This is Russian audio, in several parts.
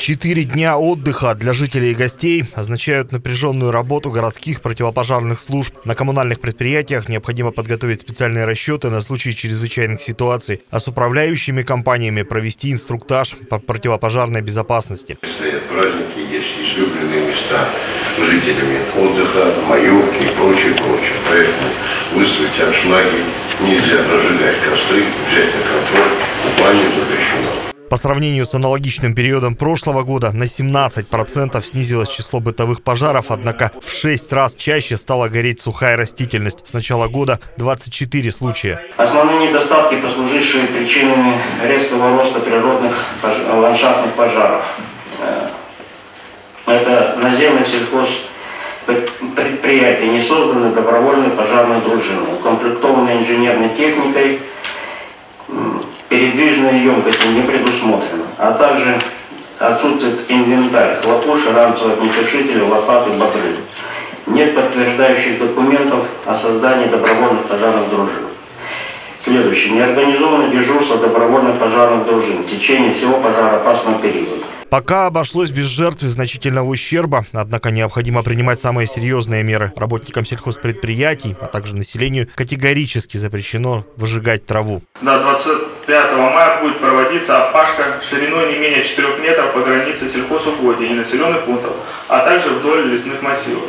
Четыре дня отдыха для жителей и гостей означают напряженную работу городских противопожарных служб. На коммунальных предприятиях необходимо подготовить специальные расчеты на случай чрезвычайных ситуаций, а с управляющими компаниями провести инструктаж по противопожарной безопасности. Стоят праздники, есть излюбленные места жителями отдыха, маевки и прочее, прочее. Поэтому выставить аншлаги, нельзя разжигать костры, взять на контроль, купание запрещено. По сравнению с аналогичным периодом прошлого года на 17% снизилось число бытовых пожаров, однако в 6 раз чаще стала гореть сухая растительность. С начала года 24 случая. Основные недостатки, послужившие причинами резкого роста природных ландшафтных пожаров. Э, Это наземных сельхозпредприятий, не созданы добровольные пожарные дружины, укомплектованные инженерной техникой, м, передвижные емкости не предусмотрены, а также отсутствует инвентарь, хлопуши, ранцевые огнетушители, лопаты, багры. Нет подтверждающих документов о создании добровольных пожарных дружин. Следующее. Не дежурство добровольных пожарных дружин в течение всего пожароопасного периода. Пока обошлось без жертв и значительного ущерба, однако необходимо принимать самые серьезные меры. Работникам сельхозпредприятий, а также населению категорически запрещено выжигать траву. До 25 мая будет проводиться опашка шириной не менее 4 метров по границе сельхозугодий и населенных пунктов, а также вдоль лесных массивов.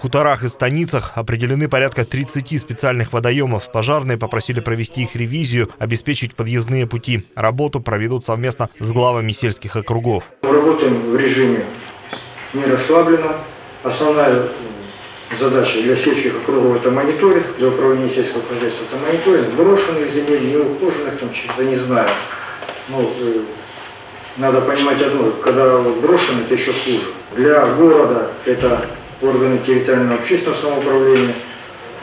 Хуторах и станицах определены порядка 30 специальных водоемов. Пожарные попросили провести их ревизию, обеспечить подъездные пути. Работу проведут совместно с главами сельских округов. Мы работаем в режиме не расслабленном. Основная задача для сельских округов это мониторинг, для управления сельского хозяйства это мониторинг брошенных земель, неухоженных, там что-то не знаю. Ну, э, надо понимать одно, когда брошено, это еще хуже. Для города это органы территориального общественного самоуправления,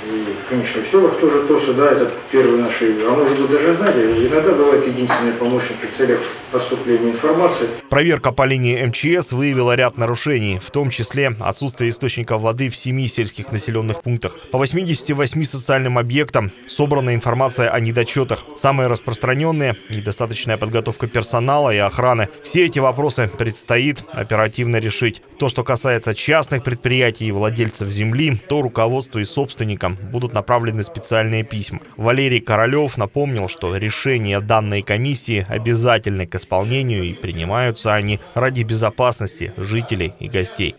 и, конечно, в селах тоже тоже, да, это первые наши, а может быть даже, знаете, иногда бывают единственные помощники в целях поступления информации. Проверка по линии МЧС выявила ряд нарушений, в том числе отсутствие источников воды в семи сельских населенных пунктах. По 88 социальным объектам собрана информация о недочетах. Самые распространенные – недостаточная подготовка персонала и охраны. Все эти вопросы предстоит оперативно решить. То, что касается частных предприятий и владельцев земли, то руководству и собственникам будут направлены специальные письма. Валерий Королев напомнил, что решения данной комиссии обязательны к исполнению и принимаются они ради безопасности жителей и гостей.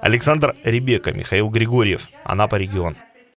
Александр Ребека, Михаил Григорьев, Анапа регион.